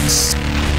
Peace.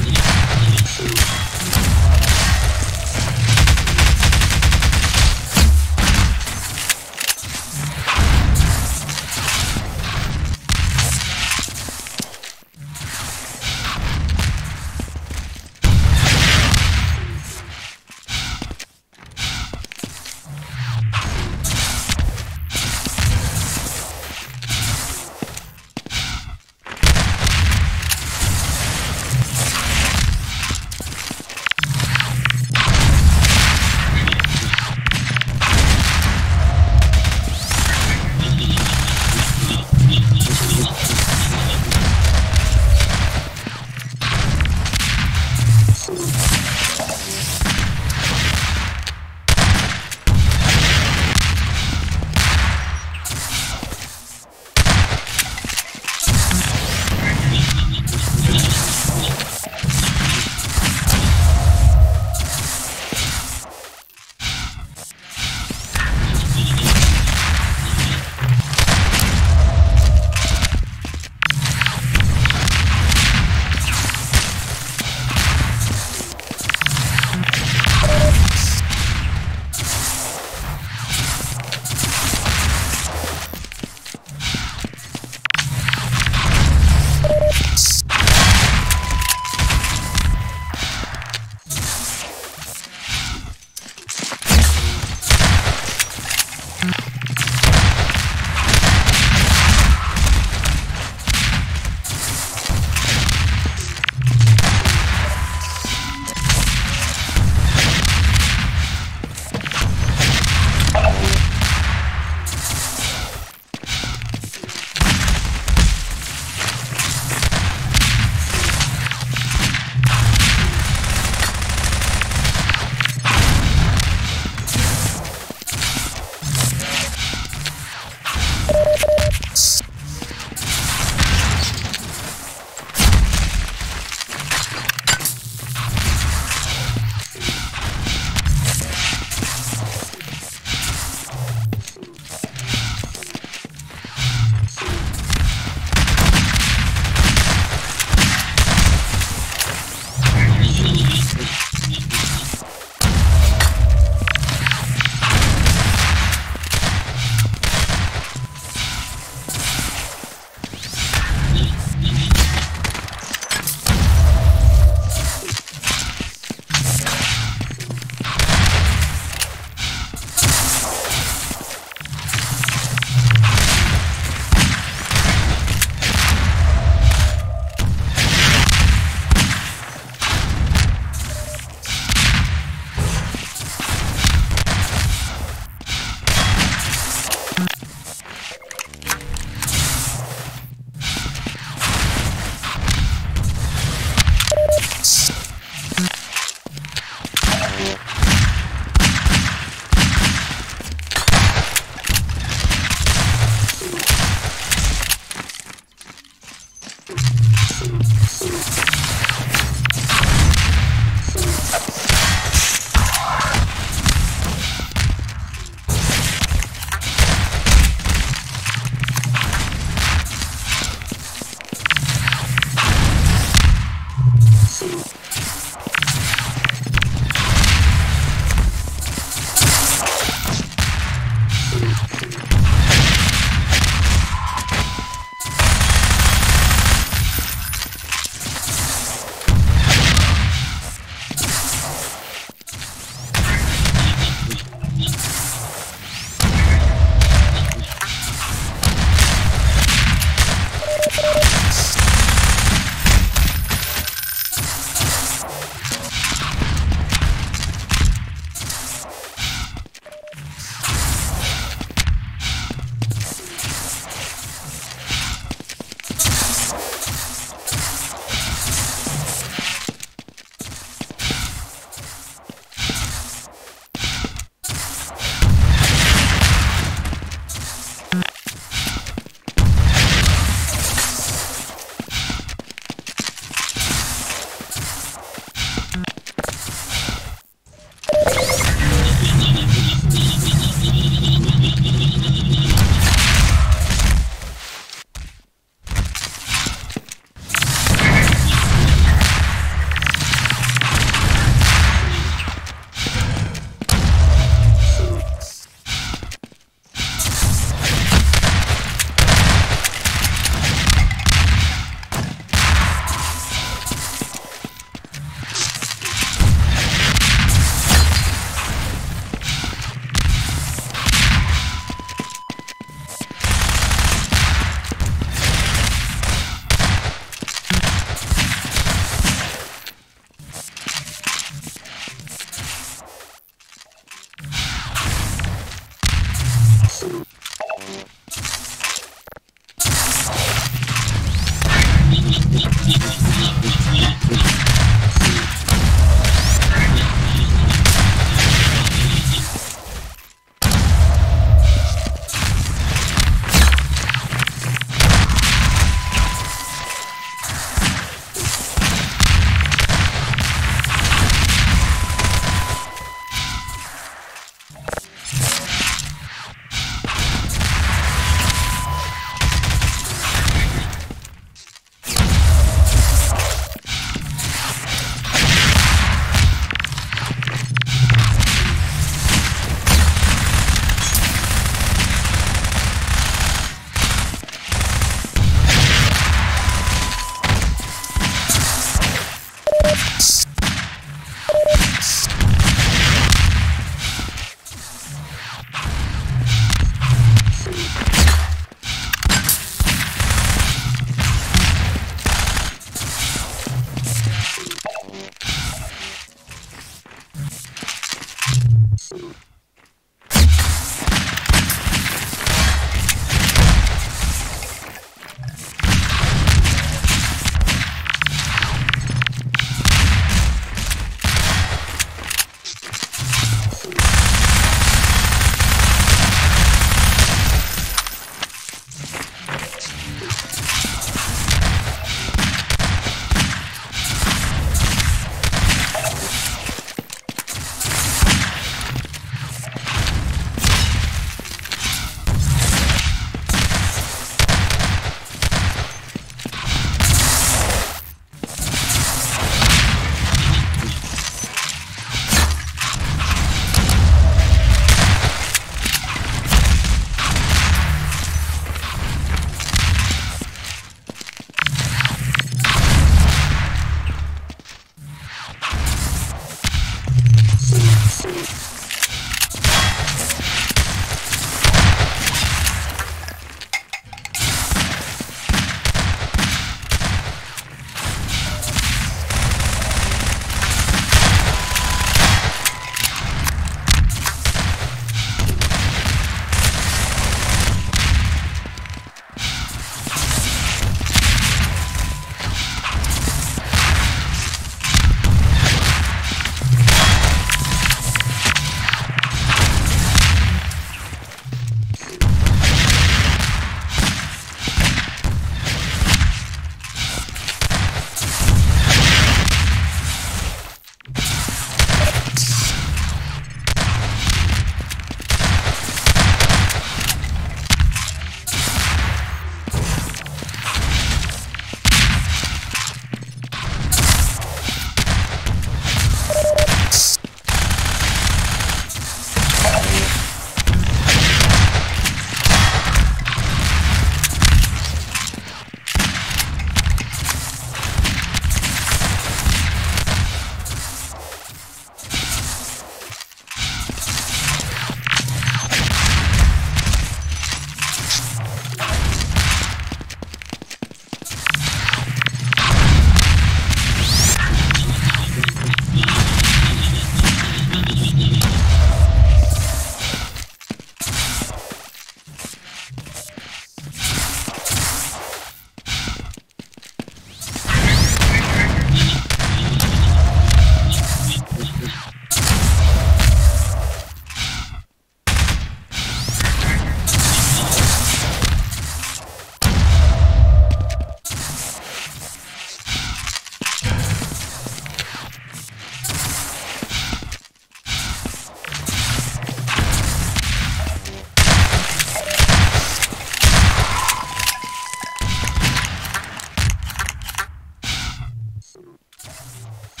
You